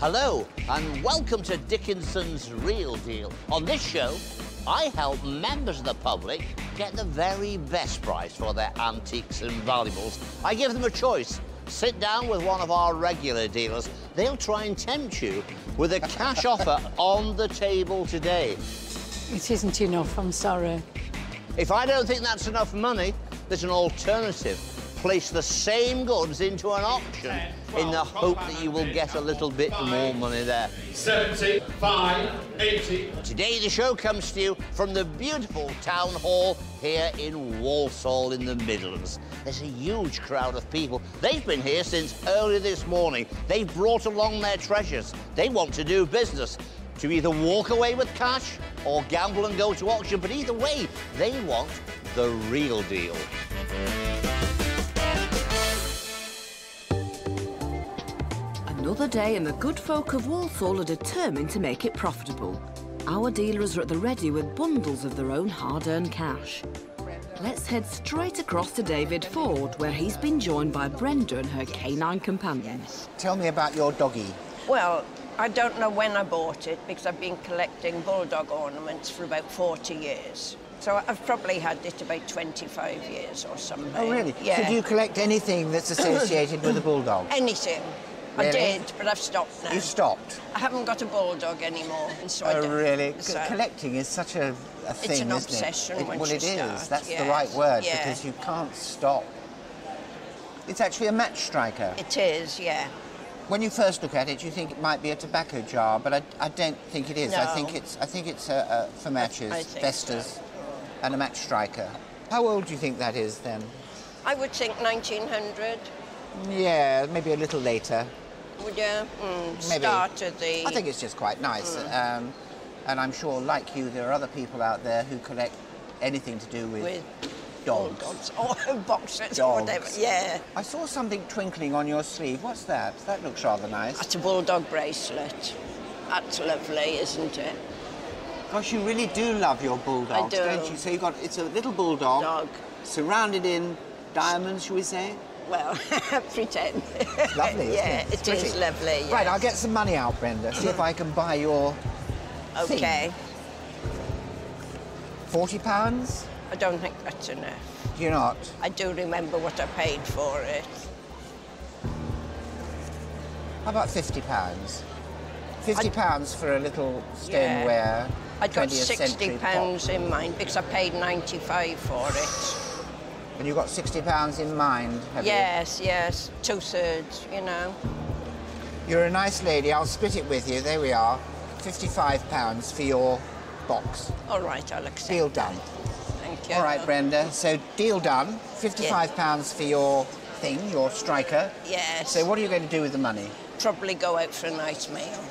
Hello, and welcome to Dickinson's Real Deal. On this show, I help members of the public get the very best price for their antiques and valuables. I give them a choice. Sit down with one of our regular dealers. They'll try and tempt you with a cash offer on the table today. It isn't enough, I'm sorry. If I don't think that's enough money, there's an alternative. Place the same goods into an auction in the hope that you will get a little bit more money there. 75, 80. Today, the show comes to you from the beautiful town hall here in Walsall in the Midlands. There's a huge crowd of people. They've been here since early this morning. They've brought along their treasures. They want to do business, to either walk away with cash or gamble and go to auction. But either way, they want the real deal. Another day and the good folk of Walsall are determined to make it profitable. Our dealers are at the ready with bundles of their own hard-earned cash. Let's head straight across to David Ford, where he's been joined by Brenda and her canine companions. Tell me about your doggy. Well, I don't know when I bought it because I've been collecting bulldog ornaments for about 40 years. So I've probably had it about 25 years or something. Oh, really? Yeah. So do you collect anything that's associated with a bulldog? Anything. I did, but I've stopped now. You stopped? I haven't got a bulldog anymore. and So I Oh, really? So- Collecting is such a, a thing, an isn't obsession it? Well, it is. start, That's the right word yeah. because you can't stop. It's actually a match striker. It is, yeah. When you first look at it, you think it might be a tobacco jar, but I, I don't think it is. I think it's I think it's uh, uh, for matches, I think vestas, and a match striker. How old do you think that is then? I would think 1900. Yeah, maybe a little later. Would you? Mm, Maybe. Started the. I think it's just quite nice. Um, and I'm sure, like you, there are other people out there who collect anything to do with, with dogs. or boxers Dogs. or whatever. Yeah. I saw something twinkling on your sleeve. What's that? That looks rather nice. That's a bulldog bracelet. That's lovely, isn't it? Gosh, you really do love your bulldogs, do. not you? So you've got, it's a little bulldog, Dog. surrounded in diamonds, shall we say? Well, pretend. It's lovely, isn't yeah, it? It's it is pretty. lovely. Right. I'll get some money out, Brenda. See if I can buy your thing. Okay. Forty pounds? I don't think that's enough. Do you not? I do remember what I paid for it. How about fifty pounds? Fifty pounds for a little Yeah. stoneware. I'd got 20th 60 century pounds in mind because I paid 95 for it. And you've got sixty pounds in mind, have you? Yes, yes, two thirds, you know. You're a nice lady. I'll split it with you. There we are. Fifty-five pounds for your box. All right, I'll accept. Deal done. Thank you. All right, Brenda. So deal done. Fifty-five pounds for your thing, your striker. Yes. So what are you going to do with the money? Probably go out for a nice meal.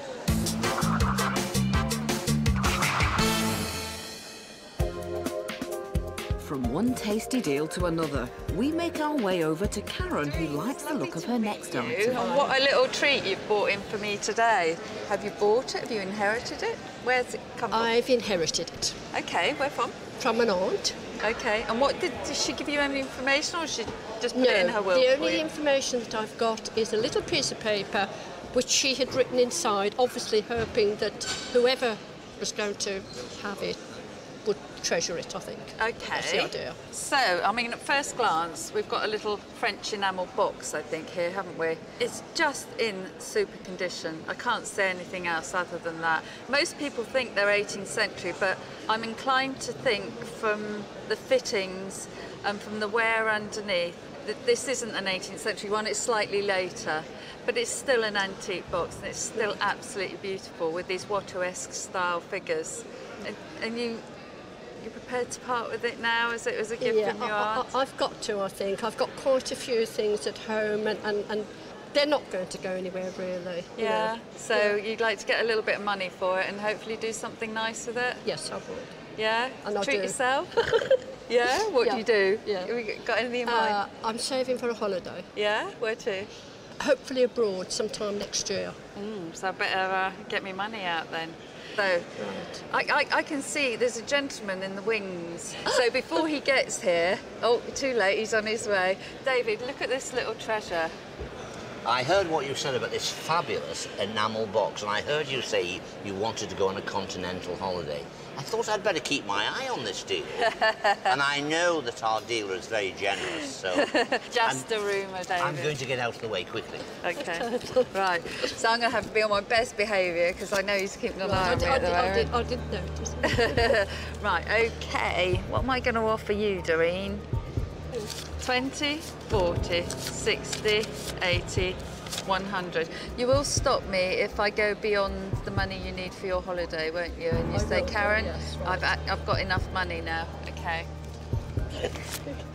From one tasty deal to another, we make our way over to Karen, who likes the look of her next you. item. And what a little treat you've brought in for me today. Have you bought it? Have you inherited it? Where's it come from? I've inherited it Okay, where from? from an aunt. Okay, and what did, did she give you any information or did she just put no, it in her will the only information that I've got is a little piece of paper which she had written inside, obviously hoping that whoever was going to have it would treasure it, I think. Okay. That's the idea. So, I mean, at first glance, we've got a little French enamel box, I think, here, haven't we? It's just in super condition. I can't say anything else other than that. Most people think they're 18th century, but I'm inclined to think from the fittings and from the wear underneath that this isn't an 18th century one, it's slightly later. But it's still an antique box and it's still absolutely beautiful with these Watteau-esque style figures. Mm. And, and you, you're prepared to part with it now as it was a gift yeah, from your I, aunt? I, I've got to, I think. I've got quite a few things at home and, and, and they're not going to go anywhere really. you yeah. know. So you'd like to get a little bit of money for it and hopefully do something nice with it? Yes, I would. Yeah? And I Treat do. yourself? yeah? What do you do? Yeah. Have you got anything in mind? Uh, I'm saving for a holiday, yeah? Where to? hopefully abroad sometime next year. Mm, so I better uh, get me money out then. So I, I, I can see there's a gentleman in the wings. So before he gets here, oh, too late, he's on his way. David, look at this little treasure. I heard what you said about this fabulous enamel box, and I heard you say you wanted to go on a continental holiday. I thought I'd better keep my eye on this deal. and I know that our dealer is very generous, so Just a rumour, David. I'm going to get out of the way quickly. Okay. right. So I'm going to have to be on my best behaviour because I know he's keeping an eye on me I, at the I, did, moment. I did notice. right, okay. What am I going to offer you, Doreen? 20, 40, 60, 80, 100. You will stop me if I go beyond the money you need for your holiday, won't you? And you I say, will, Karen, yes, I've, a- I've got enough money now. Okay.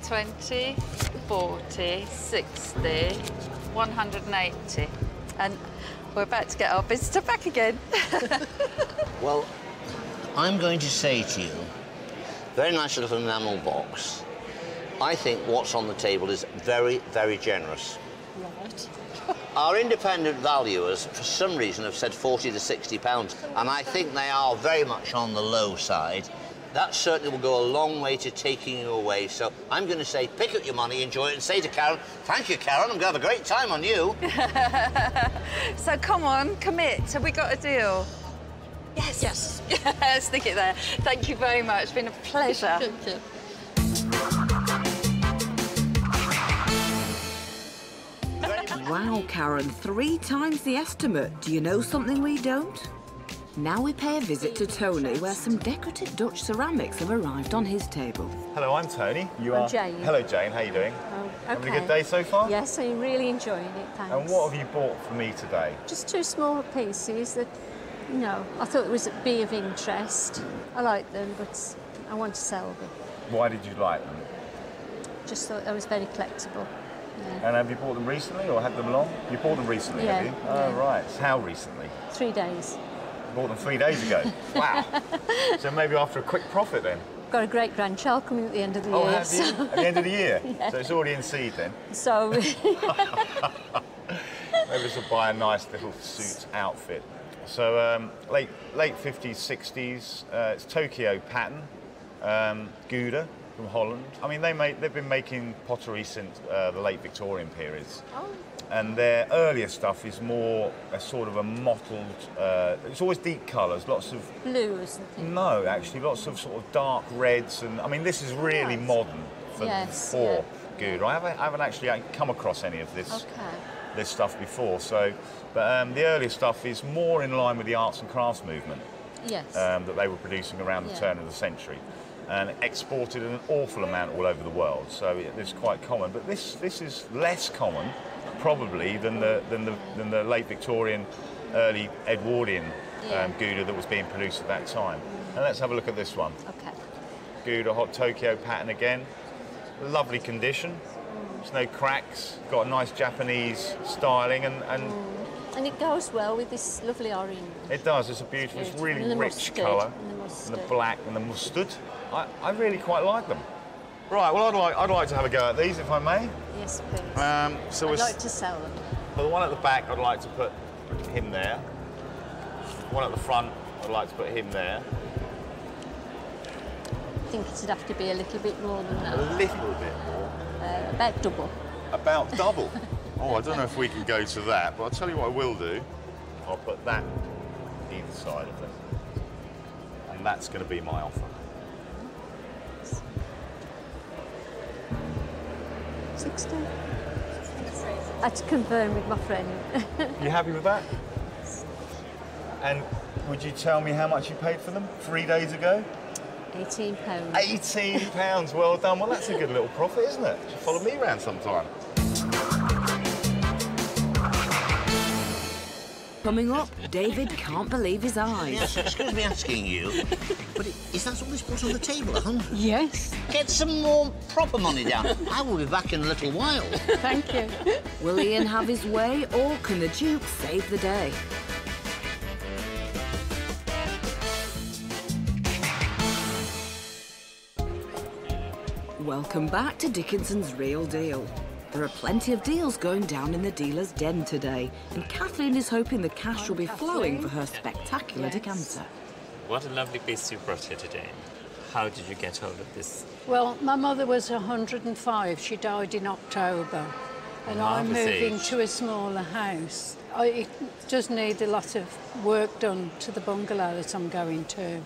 20, 40, 60, 180. And we're about to get our visitor back again. Well, I'm going to say to you, very nice little enamel box. I think what's on the table is very, very generous. Right. Our independent valuers, for some reason, have said 40 to 60 pounds, and I think they are very much on the low side. That certainly will go a long way to taking you away. So I'm going to say, pick up your money, enjoy it, and say to Karen, thank you, Karen, I'm going to have a great time on you. So come on, commit. Have we got a deal? Yes. Yes. Stick it there. Thank you very much. It's been a pleasure. Wow, Karen, three times the estimate. Do you know something we don't? Now we pay a visit to Tony, where some decorative Dutch ceramics have arrived on his table. Hello, I'm Tony. You I'm are Jane. Hello, Jane. How are you doing? Oh, Having a good day so far? Yes, I'm really enjoying it, thanks. And what have you bought for me today? Just two small pieces that, you know, I thought it was be of interest. I like them, but I want to sell them. Why did you like them? Just thought that was very collectible. And have you bought them recently or had them long? You bought them recently, Yeah, have you? Oh, yeah. right. How recently? Three days. You bought them three days ago. wow. so maybe after a quick profit then. Got a great grandchild coming at the end of the Oh, year. have you? so- At the end of the year? Yeah. So it's already in seed then. So, Maybe this will buy a nice little suit outfit. So um, late late 50s, 60s. Uh, it's Tokyo pattern. Um, Gouda from Holland. I mean, they make they've been making pottery since uh, the late Victorian periods. And their earlier stuff is more a sort of a mottled. Uh, it's always deep colours, lots of blues no, actually, lots of sort of dark reds, and I mean, this is really Yes. modern for, Yes, for Gouda. I haven't, I haven't actually come across any of this Okay. this stuff before. So, but um, the earlier stuff is more in line with the arts and crafts movement Yes. um, that they were producing around the Yeah. turn of the century, and exported an awful amount all over the world. So it's quite common. But this this is less common, probably, than the than the than the late Victorian, early Edwardian Yeah. um, Gouda that was being produced at that time. And let's have a look at this one. okay. Gouda Hot Tokyo pattern again. Lovely condition. There's no cracks. Got a nice Japanese styling, and, and And it goes well with this lovely orange. it does. It's a beautiful, it's really rich mustard, colour. and the And the black and the mustard. I, I really quite like them. Right. Well, I'd like I'd like to have a go at these if I may. Yes, please. Um, so I'd like to sell them. for the one at the back, I'd like to put him there. The one at the front, I'd like to put him there. I think it'd have to be a little bit more than that. A little bit more. Uh, about double. About double. oh, I don't know if we can go to that, but I'll tell you what I will do. I'll put that either side of it. And that's going to be my offer. 60. I had to confirm with my friend. You happy with that? And would you tell me how much you paid for them three days ago? 18 pounds. 18 pounds. Well done. Well, that's a good little profit, isn't it? Should follow me around sometime. Coming up, David can't believe his eyes. Yes, excuse me asking you, but is that all this put on the table, a hundred? Yes, Get some more proper money down. I will be back in a little while. thank you. Will Ian have his way, or can the Duke save the day? Welcome back to Dickinson's Real Deal. There are plenty of deals going down in the dealer's den today, and Kathleen is hoping the cash will be flowing for her spectacular Yes. decanter. What a lovely piece you brought here today. How did you get hold of this? Well, my mother was 105. She died in October. and I'm moving age. to a smaller house. I, it does need a lot of work done to the bungalow that I'm going to,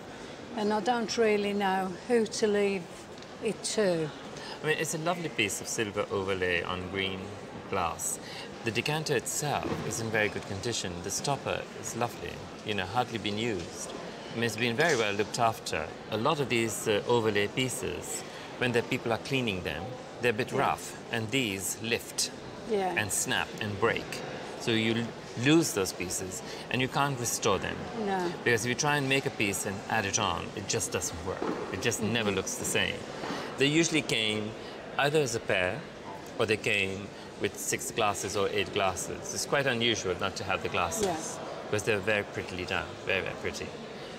and I don't really know who to leave it to. I mean, it's a lovely piece of silver overlay on green glass. The decanter itself is in very good condition. The stopper is lovely, you know, hardly been used. I mean, it's been very well looked after. A lot of these uh, overlay pieces, when the people are cleaning them, they're a bit rough, and these lift Yeah. and snap and break. So you lose those pieces, and you can't restore them. No. Because if you try and make a piece and add it on, it just doesn't work. It just never looks the same. They usually came either as a pair or they came with six glasses or eight glasses. It's quite unusual not to have the glasses Yes. because they're very prettily done, very, very pretty.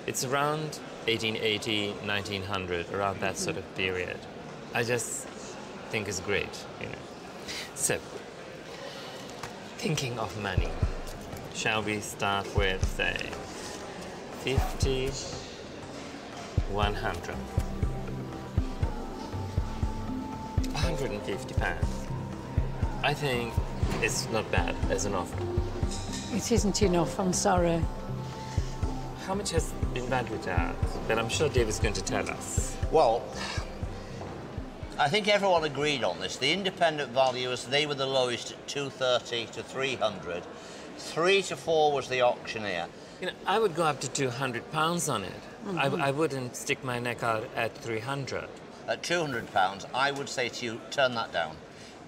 It's around 1880, 1900, around that sort of mm-hmm. period. I just think it's great, you know. So, thinking of money, shall we start with, say, 50, 100. 150 pounds. I think it's not bad as an offer. It isn't enough, I'm sorry. How much has been valued at? But I'm sure Dave is going to tell us. Well, I think everyone agreed on this. The independent valuers, they were the lowest at 230 to 300. Three to four was the auctioneer. You know, I would go up to 200 pounds on it. I, Mhm. I wouldn't stick my neck out at 300. At 200 pounds, I would say to you, turn that down.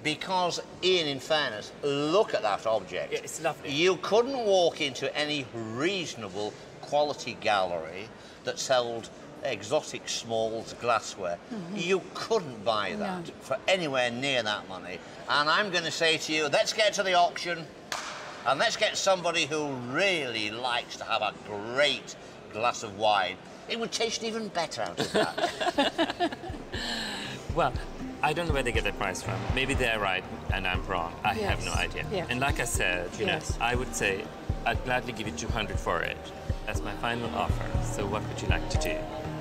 Because, Ian, in fairness, look at that object. it's lovely. You couldn't walk into any reasonable quality gallery that sold exotic smalls glassware. Mhm. You couldn't buy that No. for anywhere near that money. And I'm going to say to you, let's get to the auction and let's get somebody who really likes to have a great glass of wine. It would taste even better out of that. Well, I don't know where they get their price from. Maybe they're right and I'm wrong. I have no idea. Yeah. And like I said, you Yes. know, I would say I'd gladly give you 200 for it. That's my final offer. So what would you like to do?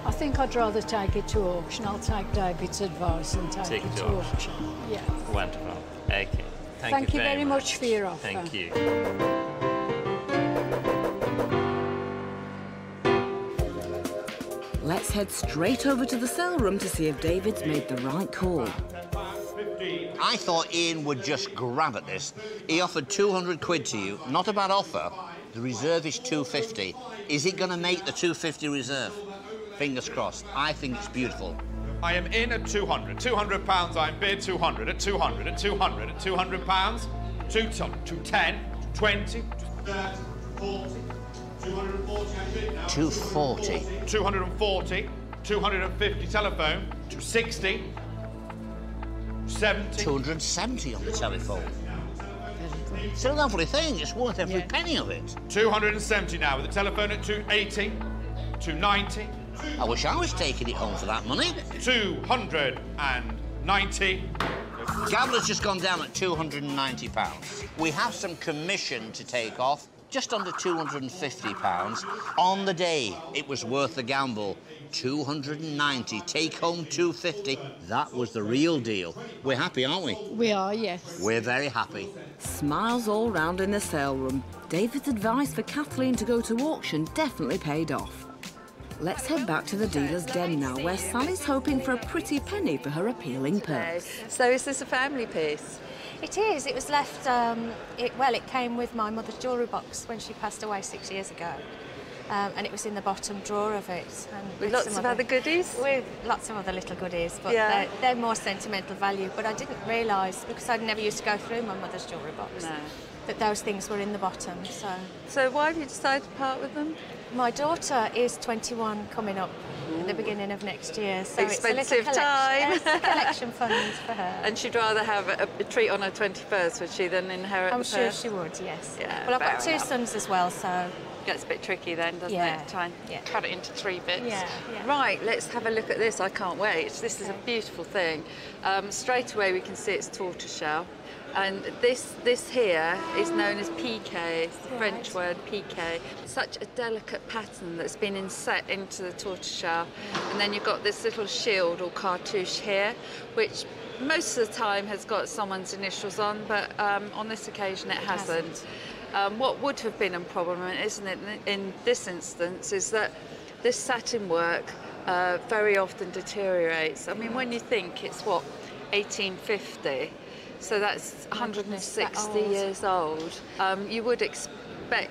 I think I'd rather take it to auction. I'll take David's advice and take, Take it, it to to auction. auction. Yeah. Wonderful. Okay. Thank, Thank you very much for your offer. Thank you. Let's head straight over to the cell room to see if David's made the right call. I thought Ian would just grab at this. He offered 200 quid to you. Not a bad offer. The reserve is 250. Is it going to make the 250 reserve? Fingers crossed. I think it's beautiful. I am in at 200. 200 pounds I'm bid, 200 at 200 at 200 at 200 pounds. 2 to 210, 20, 30, 40, 240 I'm bid now. 240. 240, 250 telephone, 260, 70. 270 on the telephone. It's a lovely thing. It's worth every penny of it. 270 now with the telephone at 280, 290. I wish I was taking it home for that money. 290. Gambler's just gone down at 290 pounds. We have some commission to take off, just under 250 pounds. On the day, it was worth the gamble. 290, take home 250. That was the real deal. We're happy, aren't we? We are, yes. We're very happy. Smiles all round in the sale room. David's advice for Kathleen to go to auction definitely paid off. Let's head back to the dealer's den now, where Sally's hoping for a pretty penny for her appealing purse. So is this a family piece? It is. It was left, um, it, well, it came with my mother's jewellery box when she passed away six years ago. Um, and it was in the bottom drawer of it. And With lots of other goodies? With lots of other little goodies, but Yeah. they're, they're more sentimental value. But I didn't realise, because I'd never used to go through my mother's jewellery box, No. that those things were in the bottom. So, So why have you decided to part with them? My daughter is 21 coming up at the beginning of next year. So it's a Expensive time. a collection fund for her. And she'd rather have a, a treat on her 21st, would she, than inherit I'm sure she would, yes. Yeah, well, I've got two enough. sons as well, so Gets a bit tricky then, doesn't Yeah, it? And yeah. cut it into three bits. Yeah, yeah. Right, let's have a look at this. I can't wait. This is a beautiful thing. Um, straight away we can see it's tortoiseshell. And this this here is known as piqué, it's the French word piqué. Such a delicate pattern that's been inset into the tortoiseshell. And then you've got this little shield or cartouche here, which most of the time has got someone's initials on, but um, on this occasion it hasn't. Um, what would have been a problem, isn't it, in this instance, is that this satin work uh, very often deteriorates. I mean, when you think it's what 1850, so that's Oh, 160 that old. years old. Um, you would expect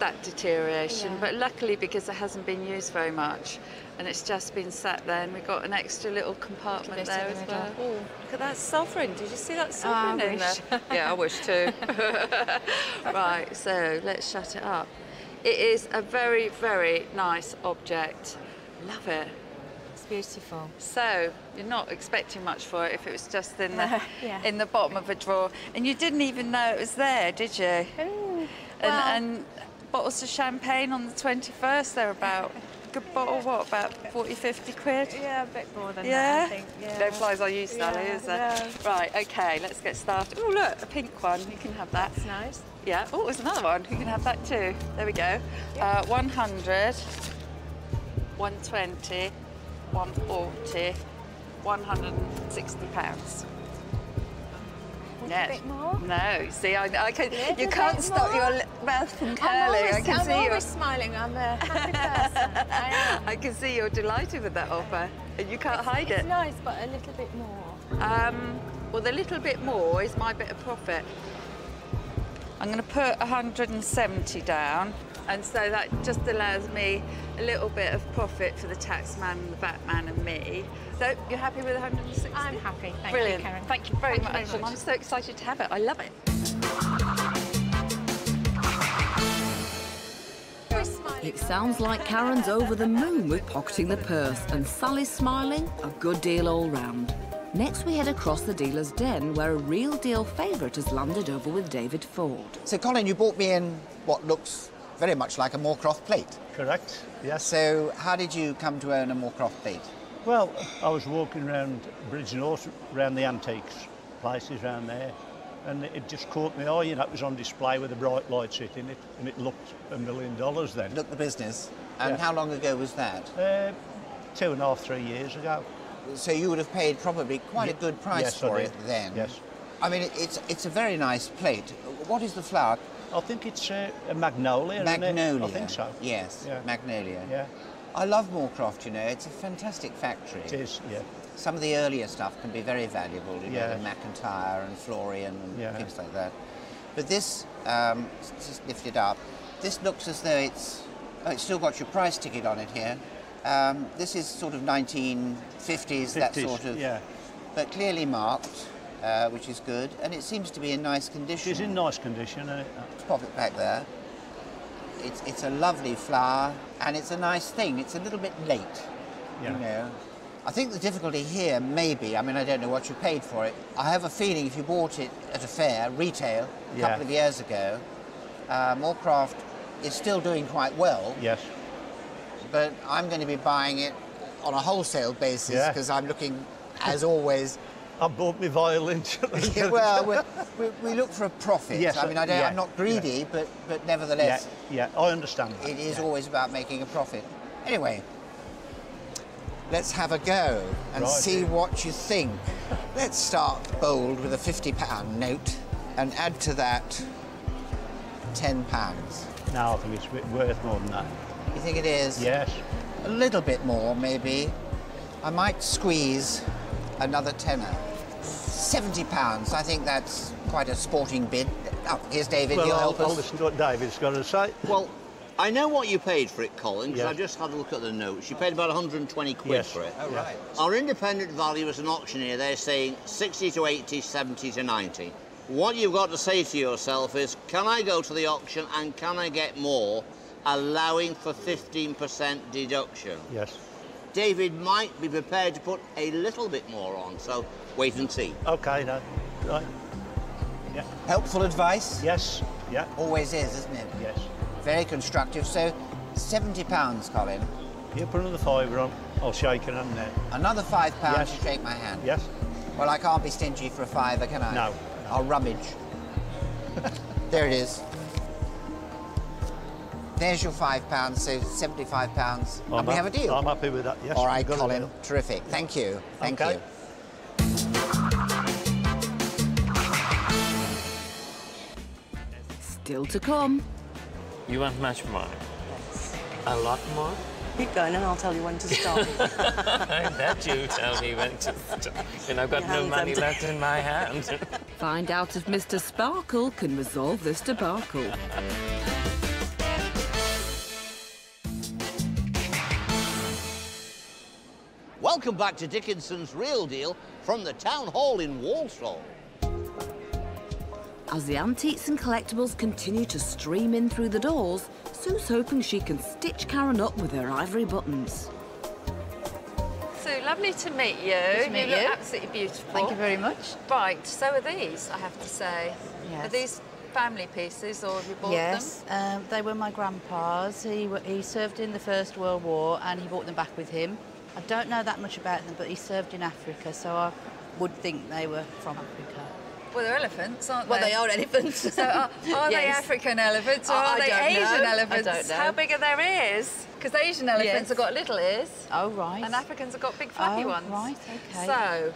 that deterioration, Yeah. but luckily because it hasn't been used very much, and it's just been sat there, and we've got an extra little compartment there as well. middle. Oh, look at that sovereign! Did you see that I sovereign in wish. there? yeah, I wish too. right, so let's shut it up. It is a very, very nice object. Love it. It's beautiful. So you're not expecting much for it if it was just in the Yeah. in the bottom of a drawer, and you didn't even know it was there, did you? Ooh, And, well- and bottles of champagne on the 21st, they're about good bottle, what about 40, 50 quid? Yeah, a bit more than Yeah? that, I think. Yeah. No flies on you, Sally, Yeah, is there? Right, okay, let's get started. Oh, look, a pink one. You can have that. That's nice. Yeah. Oh, there's another one. You can have that too. There we go. Uh, 100, 120, 140, 160 pounds. A bit more? No, see, I, I can. Little you can't stop more? your mouth from I'm curling. always, I can I'm see you. smiling. I'm a happy person. I. I can see you're delighted with that offer, and you can't hide It's it. It's nice, but a little bit more. Um, well, the little bit more is my bit of profit. I'm going to put 170 down, and so that just allows me a little bit of profit for the taxman and the Batman and me. So you're happy with 160? I'm happy. Thank Brilliant. you, Karen. Thank you very Thank you much. very And I'm so excited to have it. I love it. It sounds like Karen's over the moon with pocketing the purse, and Sally's smiling. A good deal all round. Next, we head across the dealer's den, where a real deal favourite has landed over with David Ford. So, Colin, you bought me in what looks very much like a Moorcroft plate. Correct, yes. So, how did you come to own a Moorcroft plate? Well, I was walking around Bridgnorth, around the antiques places around there, and it just caught my eye. You know, it was on display with the bright lights hitting it, and it looked a million dollars then. Look the business. And Yeah. how long ago was that? Uh, two and a half, three years ago. So you would have paid probably quite a good price yes, for it then. Yes. I mean, it's it's a very nice plate. What is the flower? I think it's uh, a magnolia. isn't it? Magnolia. I think so. Yes, Yeah. magnolia. Yeah, I love Moorcroft. You know, it's a fantastic factory. it is. Yeah. Some of the earlier stuff can be very valuable. You know, Yeah. the Macintyre and Florian and Yeah. things like that. But this, um, just lift it up. This looks as though it's oh, it's still got your price ticket on it here. Um, this is sort of 1950s, that sort of. Yeah. but clearly marked, uh, which is good, and it seems to be in nice condition. It's in nice condition. isn't it? Let's pop it back there. It's, it's a lovely flower, and it's a nice thing. It's a little bit late, Yeah. you know. I think the difficulty here may be, I mean, I don't know what you paid for it. I have a feeling if you bought it at a fair, retail, a Yeah. couple of years ago, uh, Moorcroft is still doing quite well, Yes. but I'm going to be buying it on a wholesale basis Yeah. because I'm looking, as always, I bought my violin. Yeah, well, we, we, look for a profit. Yes, I mean, I don't, yeah, I'm not greedy, but, but nevertheless, yeah, yeah, I understand that. it is yeah. always about making a profit. Anyway, let's have a go and Right. see what you think. Let's start bold with a £50 note and add to that £10. No, I think it's worth more than that. You think it is? Yes. A little bit more, maybe. I might squeeze another tenner. £70. I think that's quite a sporting bid. Oh, here's David, well, he'll I'll, help us. I'll listen to what David's got to say. Well, I know what you paid for it, Colin, because Yes. I just had a look at the notes. You paid about 120 quid Yes. for it. Oh, right. Our independent valuers and auctioneer, they're saying 60 to 80, 70 to 90. What you've got to say to yourself is, can I go to the auction and can I get more, allowing for 15% deduction? Yes. David might be prepared to put a little bit more on, so wait and see. Okay, no. Right. Yeah. Helpful advice? Yes. Yeah. Always is, isn't it? Yes. Very constructive. So, £70, Colin. You put another fiver on. I'll shake your hand there. Another £5 Yes. to shake my hand. Yes. Well, I can't be stingy for a fiver, can I? No, no. I'll rummage. there it is there's your five pounds, so 75 pounds, and we have a deal. I'm happy with that, yes. All right, Colin, terrific. Thank you, thank okay. you. Still to come. You want much more? Yes. A lot more? Keep going and I'll tell you when to stop. I bet you tell me when to stop. And I've got no money empty. left in my hand. Find out if Mr Sparkle can resolve this debacle. Welcome back to Dickinson's Real Deal from the Town Hall in Walsall. As the antiques and collectibles continue to stream in through the doors, Sue's hoping she can stitch Karen up with her ivory buttons. Sue, lovely to meet you. Good to meet you look absolutely beautiful. Thank you very much. Right, so are these, I have to say. Yes. Are these family pieces or have you bought yes, um, they were my grandpa's. He, he served in the First World War and he brought them back with him. I don't know that much about them, but he served in Africa, so I would think they were from Africa. Well, they're elephants, aren't Well, they? Well, they are elephants. So are, are they African elephants or I- are I they Asian know. I elephants? don't know. How big are their ears? Because Asian elephants Yes. have got little ears. Oh, right. And Africans have got big flappy Oh, ones. right, okay. So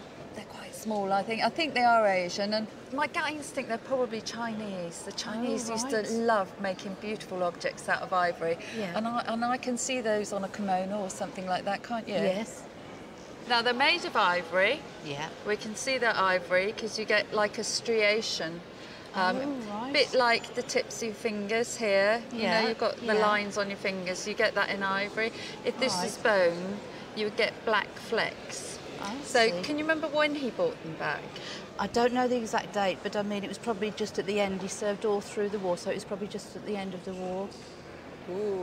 small, I think. I think they are Asian, and my gut instinct they're probably Chinese. The Chinese used to Oh, love making beautiful objects out of ivory, Yeah. and I and I can see those on a kimono or something like that, can't you? Yes. Now they're made of ivory. Yeah. We can see they're ivory because you get like a striation. Um, Oh, right. Bit like the tips of your fingers here. You Yeah, know, you've got the yeah. lines on your fingers. You get that in ivory. If this is bone, you would get black flecks. So can you remember when he bought them back? I don't know the exact date, but I mean, it was probably just at the end. He served all through the war, so it was probably just at the end of the war.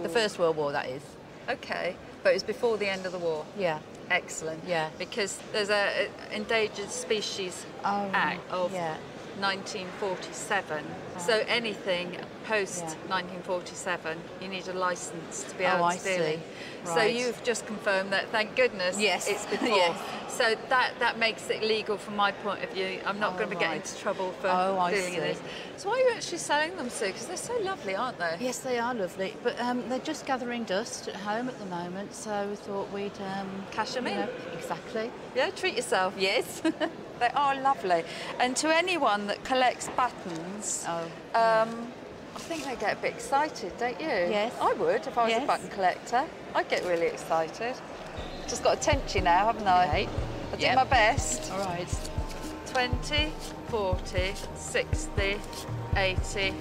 The First World War, that is. Okay, but it was before the end of the war. Yeah. Excellent. Yeah. Because there's a, a Endangered Species Oh, Act of yeah. 1947. So anything post 1947, you need a license to be Oh, able I to deal see. in. So you've just confirmed that. Thank goodness. Yes. It's before. Yes. So that that makes it legal from my point of view. I'm not Oh, going to be right. into trouble for Oh, I dealing in see. this. So why are you actually selling them, Sue? Because they're so lovely, aren't they? Yes, they are lovely, but um, they're just gathering dust at home at the moment, so we thought we'd um, Cash them in. know, exactly. Yeah, treat yourself. Yes. They are lovely. And to anyone that collects buttons, Oh, um, I think they get a bit excited, don't you? Yes. I would if I was a button collector. I'd get really excited. Just got tempt now, haven't I? Right. I'll Yep. do my best. All right. 20, 40, 60, 80,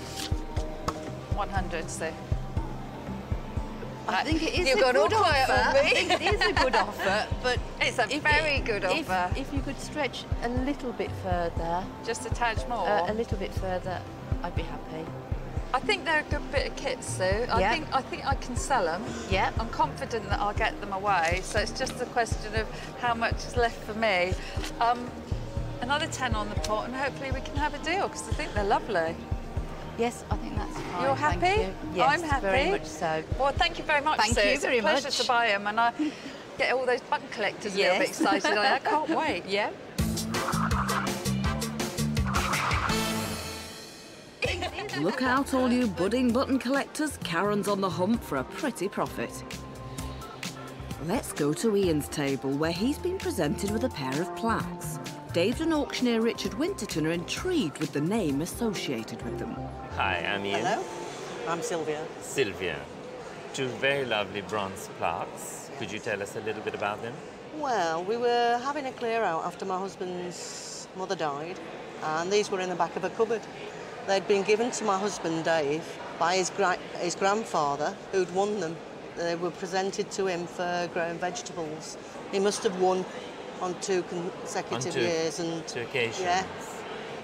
100, so. I think it is You've got all good quiet offer. on I think it is a good offer, but It's a very it- good if- offer. If you could stretch a little bit further, Just a tad more. uh, a little bit further, I'd be happy. I think they're a good bit of kit, Sue. I Yeah. think I think I can sell them. Yeah. I'm confident that I'll get them away. So it's just a question of how much is left for me. Um, another ten on the pot, and hopefully we can have a deal because I think they're lovely. Yes, I think that's fine. You're thank happy? you. Yes, I'm happy. very much so. Well, thank you very much, Thank Sue. you it's very a pleasure much. to buy them, and I get all those button collectors a little bit excited. I can't wait. Yeah. Look out, all you budding button collectors. Karen's on the hump for a pretty profit. Let's go to Ian's table, where he's been presented with a pair of plaques. David and auctioneer Richard Winterton are intrigued with the name associated with them. Hi, I'm Ian. Hello, I'm Sylvia. Sylvia. Two very lovely bronze plaques. Could you tell us a little bit about them? Well, we were having a clear out after my husband's mother died, and these were in the back of a cupboard. They'd been given to my husband Dave by his, gra- his grandfather, who'd won them. They were presented to him for growing vegetables. He must have won on two consecutive On two- years, and two occasions. Yeah,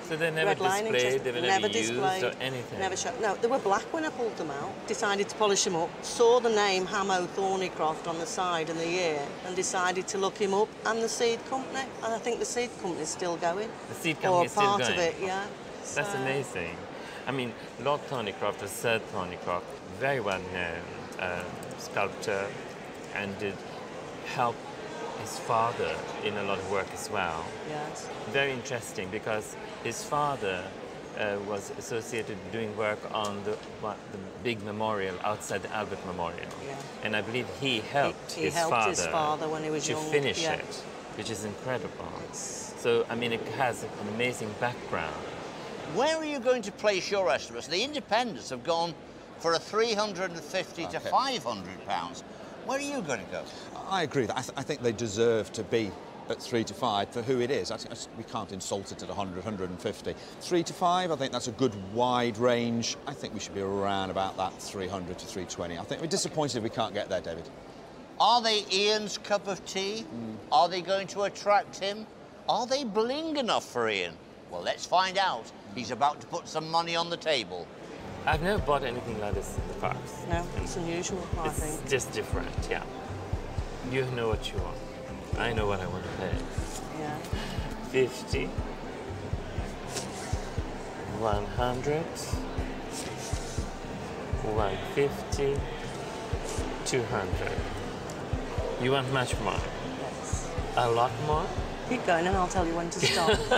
So they're never displayed, they were never, never used displayed, or anything. Never shown. No, they were black when I pulled them out. Decided to polish them up. Saw the name Hamo Thornycroft on the side and the year, and decided to look him up and the seed company. And I think the seed company's still going. The seed or company is still part going. of it, yeah. That's So- amazing. I mean, Lord Thornycroft, or Sir Thornycroft, very well known um, sculptor, and did help his father in a lot of work as well. Yes. Very interesting because his father uh, was associated doing work on the, what, the big memorial outside the Albert Memorial. Yeah. And I believe he helped, he his, helped father his father when he was to young, finish yeah. it, which is incredible. So, I mean, it has an amazing background. Where are you going to place your estimates? The independents have gone for a 350 to 500 pounds. Where are you going to go? I agree. I, th- I think they deserve to be at three to five for who it is. I, we can't insult it at 100, 150. Three to five, I think that's a good wide range. I think we should be around about that 300 to 320. I think we're disappointed if we can't get there, David. Are they Ian's cup of tea? Mm. Are they going to attract him? Are they bling enough for Ian? Well, let's find out. He's about to put some money on the table. I've never bought anything like this in the parks. No, it's unusual, I It's think. just different, yeah. You know what you want. I know what I want to pay. Yeah. 50, 100, 150, 200. You want much more? Yes. A lot more? Keep going and I'll tell you when to stop.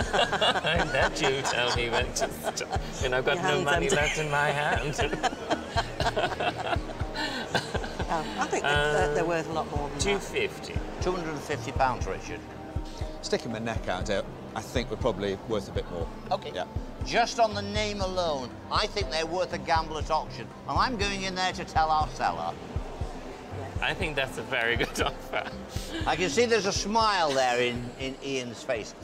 I bet you tell me when to stop. And I've got Your no money empty. left in my hand. Um, I think they're, they're- they're worth a lot more than that. 250. 250 pounds, Richard. Sticking my neck out here, I think we're probably worth a bit more. Okay. Yeah. Just on the name alone, I think they're worth a gamble at auction. And I'm going in there to tell our seller. I think that's a very good offer. I can see there's a smile there in, in Ian's face.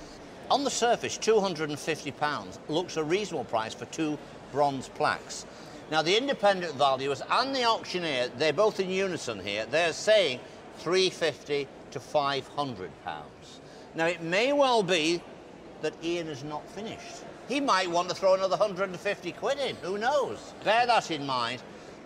On the surface, £250 looks a reasonable price for two bronze plaques. Now, the independent valuers and the auctioneer, they're both in unison here. They're saying 350 to 500 pounds. Now, it may well be that Ian is not finished. He might want to throw another 150 quid in, who knows? Bear that in mind.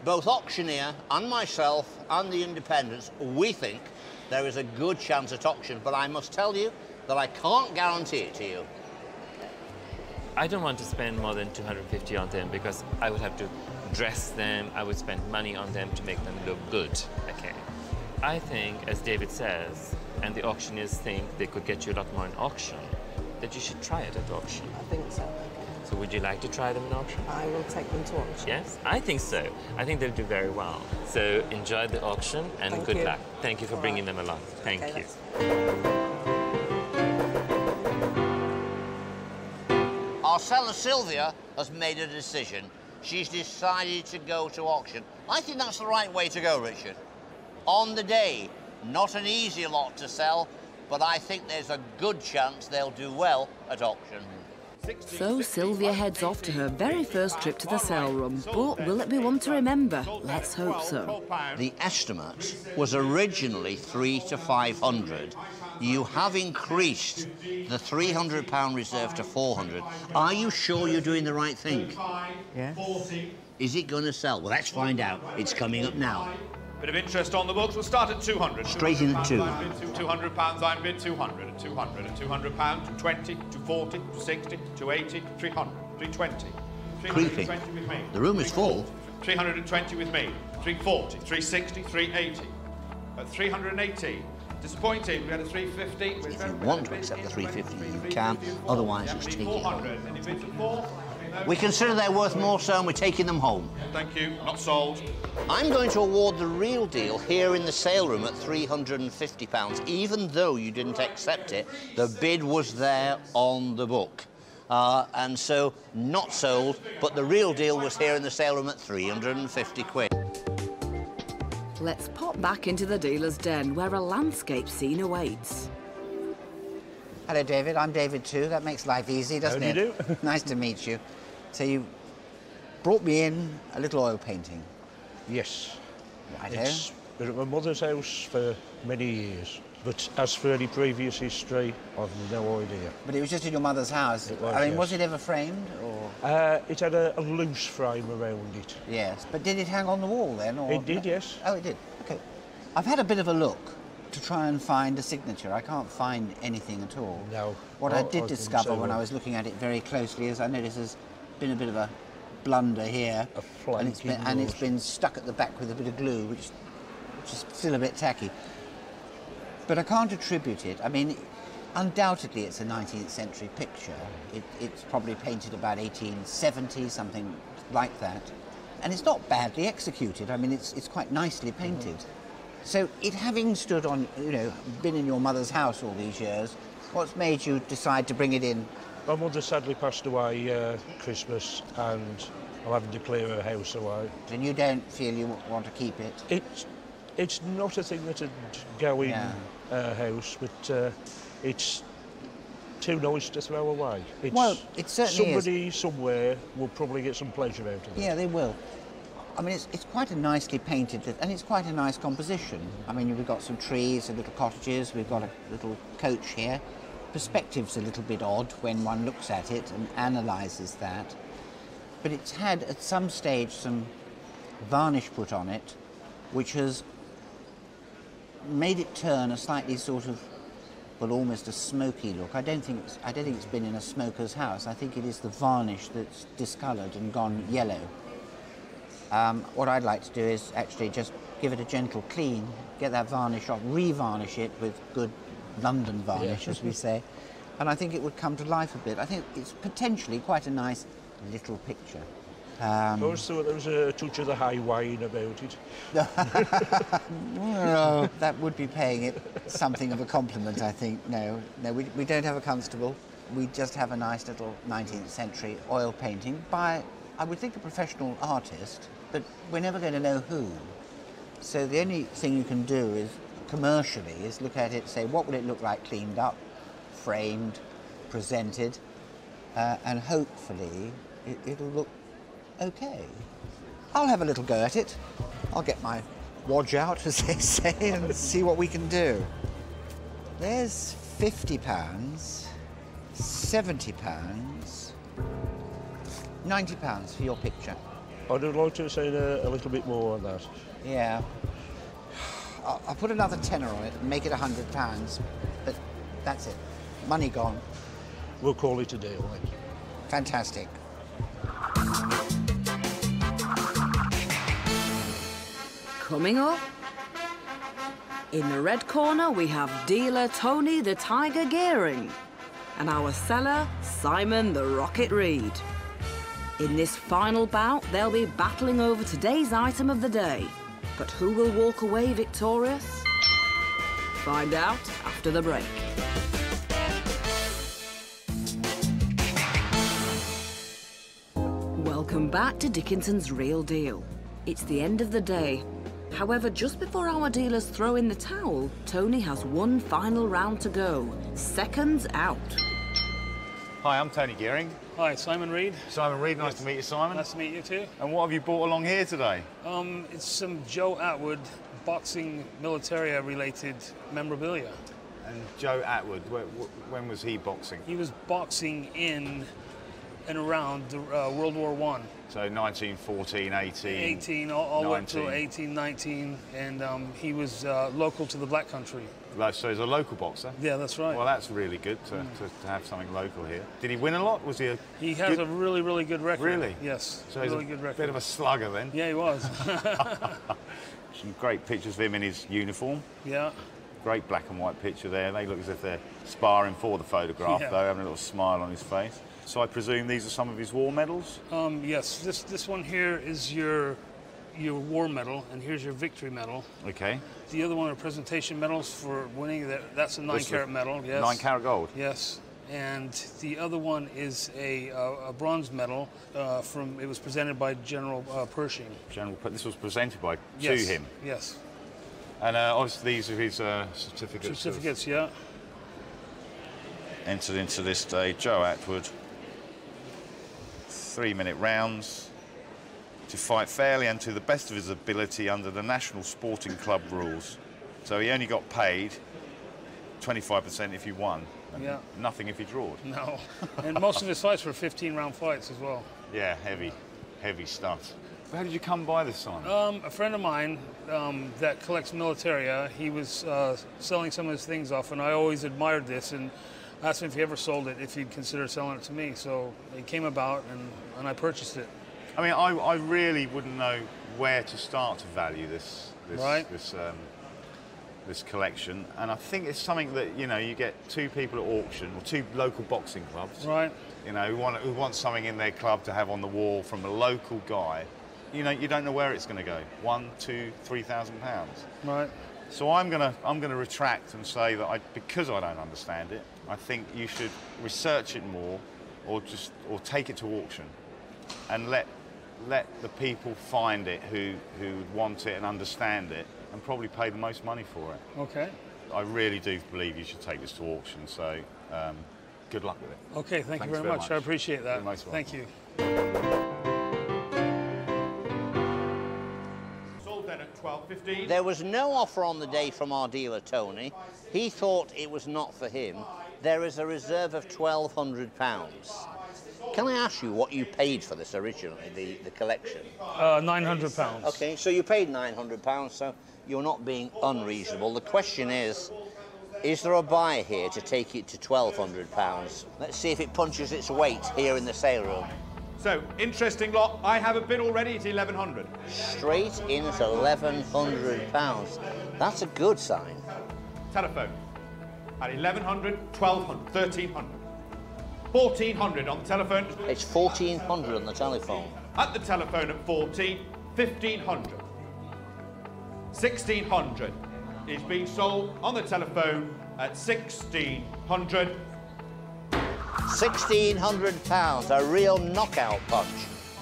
Both auctioneer and myself and the independents, we think there is a good chance at auction, but I must tell you that I can't guarantee it to you. I don't want to spend more than 250 on them because I would have to dress them, I would spend money on them to make them look good. Okay. I think, as David says, and the auctioneers think they could get you a lot more in auction, that you should try it at auction. I think so. So would you like to try them in auction? I will take them to auction. Yes, I think so. I think they'll do very well. So enjoy the auction and Thank good you. luck. Thank you for All bringing right. them along. Thank Okay, you. that's- Our seller Sylvia has made a decision. She's decided to go to auction. I think that's the right way to go, Richard. On the day, not an easy lot to sell, but I think there's a good chance they'll do well at auction. So Sylvia heads off to her very first trip to the sale room. But will it be one to remember? Let's hope so. The estimate was originally three to five hundred. You have increased the three hundred pound reserve to four hundred. Are you sure you're doing the right thing? Yeah. Is it going to sell? Well, let's find out. It's coming up now. Bit of interest on the books. We'll start at 200. Straight in at two. 200 pounds, I'm bid 200 at 200 at 200 pounds, 220, 240, 260, 280, 300, 320. Creeping. 320 with me. The room is full. 320 with me. 340, 360, 380. At 380. Disappointing. We had a 350. If you want to accept the 350, you can. Otherwise, it's home. 400. Any bids at four? We consider they're worth more so and we're taking them home. Thank you. Not sold. I'm going to award the real deal here in the sale room at £350, even though you didn't accept it. The bid was there on the book. Uh, and so, not sold, but the real deal was here in the sale room at 350 quid. Let's pop back into the dealer's den where a landscape scene awaits. Hello, David. I'm David too. That makes life easy, doesn't How do you it? nice to meet you. So you brought me in a little oil painting. Yes. Righto. It's been at my mother's house for many years. But as for any previous history, I've no idea. But it was just in your mother's house. It was, I mean, yes. was it ever framed or? Uh, it had a, a loose frame around it. Yes. But did it hang on the wall then? Or... It did, yes. Oh, it did. Okay. I've had a bit of a look to try and find a signature. I can't find anything at all. No. What I- I, I did couldn't discover when I was looking at it very closely is I noticed there's been a bit of a blunder here. A and it's been, and it's been stuck at the back with a bit of glue, which, which is still a bit tacky. But I can't attribute it. I mean, undoubtedly it's a 19th century picture. It, it's probably painted about 1870, something like that. And it's not badly executed. I mean, it's, it's quite nicely mm-hmm. painted. So it having stood on, you know, been in your mother's house all these years, what's made you decide to bring it in My mother sadly passed away uh, Christmas, and I'm having to clear her house away. And you don't feel you want to keep it? It's it's not a thing that'd go in Yeah. our house, but uh, it's too nice to throw away. It's, Well, it certainly is. somebody somewhere will probably get some pleasure out of it. Yeah, they will. I mean, it's, it's quite a nicely painted, and it's quite a nice composition. I mean, we've got some trees, and little cottages, we've got a little coach here. Perspective's a little bit odd when one looks at it and analyses that. But it's had at some stage some varnish put on it, which has made it turn a slightly sort of, well, almost a smoky look. I don't think it's, I don't think it's been in a smoker's house. I think it is the varnish that's discoloured and gone yellow. Um, what I'd like to do is actually just give it a gentle clean, get that varnish off, re-varnish it with good London varnish, Yeah. as we say, and I think it would come to life a bit. I think it's potentially quite a nice little picture. Um, thought there was a touch of the Hay Wain about it. well, that would be paying it something of a compliment, I think. No, no, we, we don't have a constable. We just have a nice little 19th century oil painting by, I would think, a professional artist, but we're never going to know who. So the only thing you can do is, commercially, is look at it, say, what would it look like cleaned up, framed, presented, uh, and hopefully it, it'll look okay. I'll have a little go at it. I'll get my wodge out, as they say, and see what we can do. There's 50 pounds, 70 pounds, 90 pounds for your picture. I'd like to say a, a little bit more on that. Yeah. I'll, I'll put another tenner on it and make it a 100 pounds, but that's it. Money gone. We'll call it a deal. then. Fantastic. Coming up. In the red corner, we have dealer Tony the Tiger Gearing and our seller, Simon the Rocket Reed. In this final bout, they'll be battling over today's item of the day. But who will walk away victorious? Find out after the break. Welcome back to Dickinson's Real Deal. It's the end of the day. However, just before our dealers throw in the towel, Tony has one final round to go. Seconds out. Hi, I'm Tony Gearing. Hi, Simon Reed. Simon Reed, nice to meet you, Simon. Nice to meet you too. And what have you brought along here today? Um, it's some Joe Atwood boxing militaria related memorabilia. And Joe Atwood, wh- wh- when was he boxing? He was boxing in and around the, uh, World War One. So 1914, 18. 18, all, all the way up to 19. 18, 19, and um, he was uh, local to the Black Country. Like, So he's a local boxer? Yeah, that's right. Well, that's really good to, to, to have something local here. Did he win a lot? Was he a He has good- a really, really good record. Really? Yes. So he's a good record. bit of a slugger then? Yeah, he was. Some great pictures of him in his uniform. yeah. Great black and white picture there. They look as if they're sparring for the photograph, Yeah. though, having a little smile on his face. So I presume these are some of his war medals? Um, yes, this this one here is your your war medal, and here's your victory medal. Okay. The other one are presentation medals for winning. That, that's a nine This carat medal. Yes. Nine carat gold? Yes. And the other one is a, uh, a bronze medal uh, from. It was presented by General uh, Pershing. General, this was presented by Yes. to him. Yes. And uh, obviously these are his uh, certificates. Certificates. Yeah. entered into this day. Joe Atwood, three minute rounds to fight fairly and to the best of his ability under the National Sporting Club rules. So he only got paid 25% if you won, and Yeah. nothing if you drawed. No. and most of his fights were 15 round fights as well. Yeah, heavy, heavy stuff. How did you come by this, Simon? Um, a friend of mine um, that collects militaria, he was uh, selling some of his things off, and I always admired this and asked him if he ever sold it, if he'd consider selling it to me. So it came about, and, and I purchased it. I mean, I, I really wouldn't know where to start to value this this Right. this um, this collection, and I think it's something that you know you get two people at auction or two local boxing clubs, Right. You know, who want who want something in their club to have on the wall from a local guy. You know, you don't know where it's going to go. One, two, three thousand pounds. Right. So I'm gonna I'm gonna retract and say that I because I don't understand it, I think you should research it more, or just or take it to auction, and let let the people find it who who want it and understand it, and probably pay the most money for it. Okay. I really do believe you should take this to auction. So um, good luck with it. Okay, thank Thanks you very, much. I appreciate that. You're most Thank you. Sold then at 12.15. There was no offer on the day from our dealer, Tony. He thought it was not for him. There is a reserve of £1,200. Can I ask you what you paid for this originally, the, the collection? Uh, 900 pounds. Okay, so you paid £900, so you're not being unreasonable. The question is, is there a buyer here to take it to £1,200? Let's see if it punches its weight here in the sale room. So, interesting lot. I have a bid already at 1100. Straight in at £1,100. That's a good sign. Telephone. At 1100, 1200, 1300. 1400 on the telephone. It's 1400 on the telephone. At the telephone at 14, 1500. 1600 is being sold on the telephone at 1600. £1,600, a real knockout punch.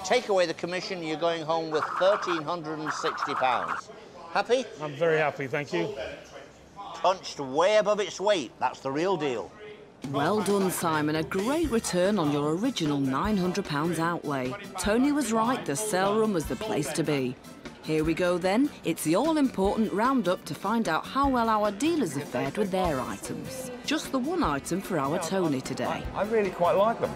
Take away the commission, you're going home with £1,360. Happy? I'm very happy, thank you. Punched way above its weight. That's the real deal. Well done, Simon. A great return on your original £900 outlay. Tony was right, the sale room was the place to be. Here we go then. It's the all-important roundup to find out how well our dealers have fared with their items. Just the one item for our Tony today. I really quite like them.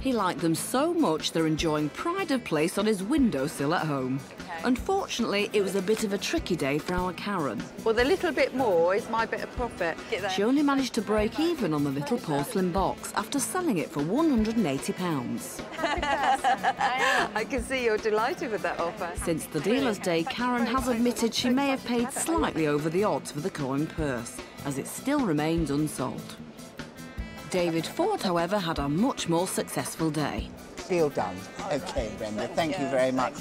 He liked them so much they're enjoying pride of place on his windowsill at home. Unfortunately, it was a bit of a tricky day for our Karen. Well, the little bit more is my bit of profit. She only managed to break even on the little porcelain box after selling it for £180. I can see you're delighted with that offer. Since the dealer's day, Karen has admitted she may have paid slightly over the odds for the coin purse, as it still remains unsold. David Ford, however, had a much more successful day. Deal done. Okay, Brenda, thank you very much.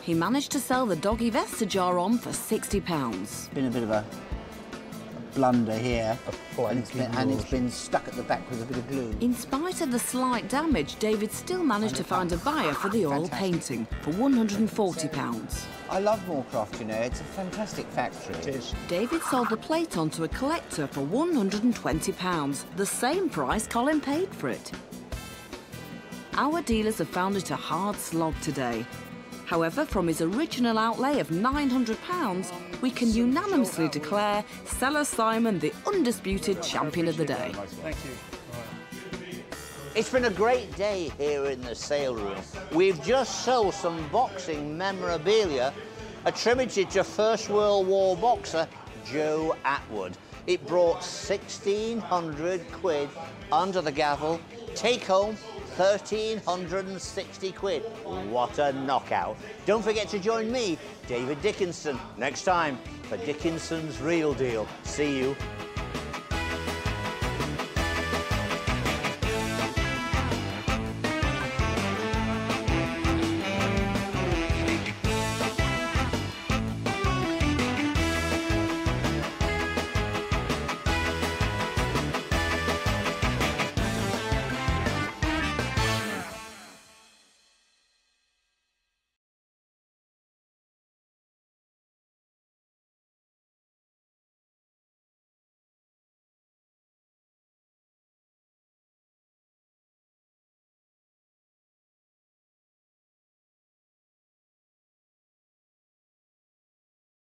He managed to sell the doggy Vesta jar on for £60. Been a bit of a, a blunder here, and it's, been, and it's been stuck at the back with a bit of glue. In spite of the slight damage, David still managed to find a buyer for the oil painting for £140. I love Moorcroft, you know, it's a fantastic factory. It is. David sold the plate on to a collector for £120, the same price Colin paid for it. Our dealers have found it a hard slog today. However, from his original outlay of £900, we can unanimously declare Seller Simon the undisputed champion of the day. Thank you. It's been a great day here in the sale room. We've just sold some boxing memorabilia attributed to First World War boxer Joe Atwood. It brought 1,600 quid under the gavel. Take home 1,360 quid. What a knockout. Don't forget to join me, David Dickinson, next time for Dickinson's Real Deal. See you